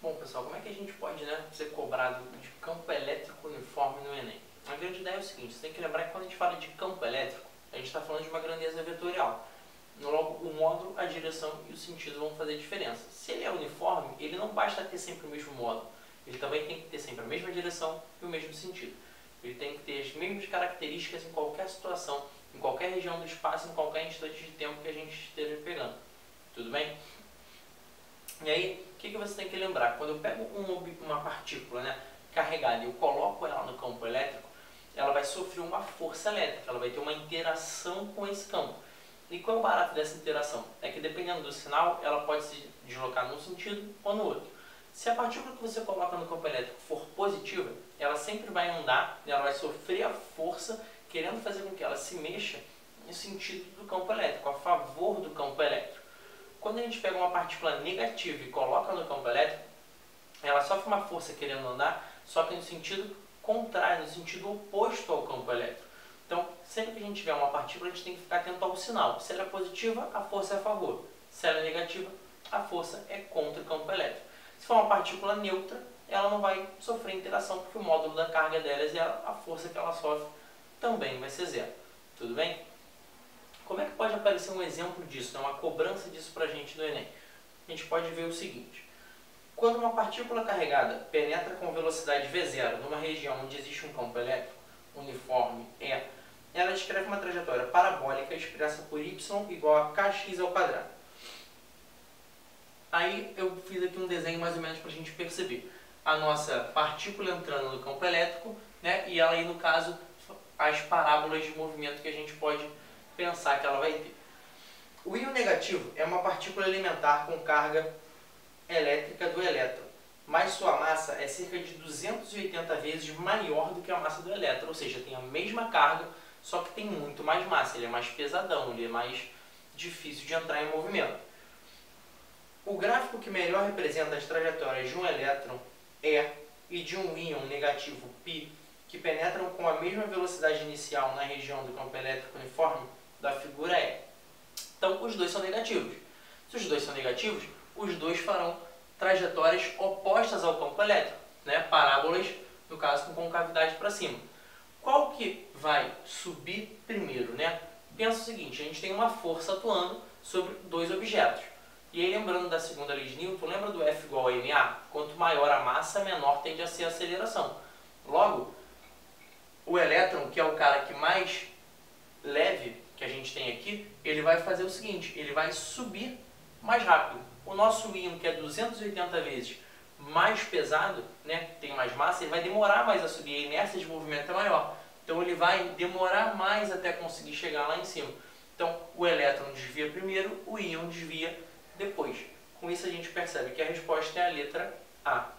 Bom pessoal, como é que a gente pode né, ser cobrado de campo elétrico uniforme no Enem? A grande ideia é o seguinte, você tem que lembrar que quando a gente fala de campo elétrico, a gente está falando de uma grandeza vetorial. Logo, o módulo, a direção e o sentido vão fazer diferença. Se ele é uniforme, ele não basta ter sempre o mesmo módulo. Ele também tem que ter sempre a mesma direção e o mesmo sentido. Ele tem que ter as mesmas características em qualquer situação, em qualquer região do espaço, em qualquer instante de tempo que a gente esteja pegando. Tudo bem? E aí, que, que você tem que lembrar? Quando eu pego um, uma partícula né, carregada e eu coloco ela no campo elétrico, ela vai sofrer uma força elétrica, ela vai ter uma interação com esse campo. E qual é o barato dessa interação? É que dependendo do sinal, ela pode se deslocar num sentido ou no outro. Se a partícula que você coloca no campo elétrico for positiva, ela sempre vai andar, ela vai sofrer a força querendo fazer com que ela se mexa no sentido do campo elétrico, a favor do campo elétrico. Quando a gente pega uma partícula negativa e coloca no campo elétrico, ela sofre uma força querendo andar, só que no sentido contrário, no sentido oposto ao campo elétrico. Então, sempre que a gente tiver uma partícula, a gente tem que ficar atento ao sinal. Se ela é positiva, a força é a favor. Se ela é negativa, a força é contra o campo elétrico. Se for uma partícula neutra, ela não vai sofrer interação, porque o módulo da carga dela é zero, a força que ela sofre também vai ser zero. Tudo bem? Como é que pode aparecer um exemplo disso, né? uma cobrança disso para a gente no Enem? A gente pode ver o seguinte. Quando uma partícula carregada penetra com velocidade V0 numa região onde existe um campo elétrico uniforme E, ela descreve uma trajetória parabólica expressa por y igual a kx ao quadrado. Aí eu fiz aqui um desenho mais ou menos para a gente perceber a nossa partícula entrando no campo elétrico, né, e ela aí no caso as parábolas de movimento que a gente pode pensar que ela vai ter. O íon negativo é uma partícula elementar com carga elétrica do elétron, mas sua massa é cerca de 280 vezes maior do que a massa do elétron, ou seja, tem a mesma carga, só que tem muito mais massa, ele é mais pesadão, ele é mais difícil de entrar em movimento. O gráfico que melhor representa as trajetórias de um elétron E e de um íon negativo π, que penetram com a mesma velocidade inicial na região do campo elétrico uniforme da figura E. Então, os dois são negativos. Se os dois são negativos, os dois farão trajetórias opostas ao campo elétrico, né? parábolas, no caso com concavidade para cima. Qual que vai subir primeiro? Né? Pensa o seguinte, a gente tem uma força atuando sobre dois objetos. E aí lembrando da segunda lei de Newton, lembra do F igual a ma? Quanto maior a massa, menor tende a ser a aceleração. Logo, o elétron, que é o cara que mais leve que a gente tem aqui, ele vai fazer o seguinte, ele vai subir mais rápido. O nosso íon, que é 280 vezes mais pesado, né, tem mais massa, ele vai demorar mais a subir, a inércia de movimento é maior. Então ele vai demorar mais até conseguir chegar lá em cima. Então o elétron desvia primeiro, o íon desvia depois. Com isso a gente percebe que a resposta é a letra A.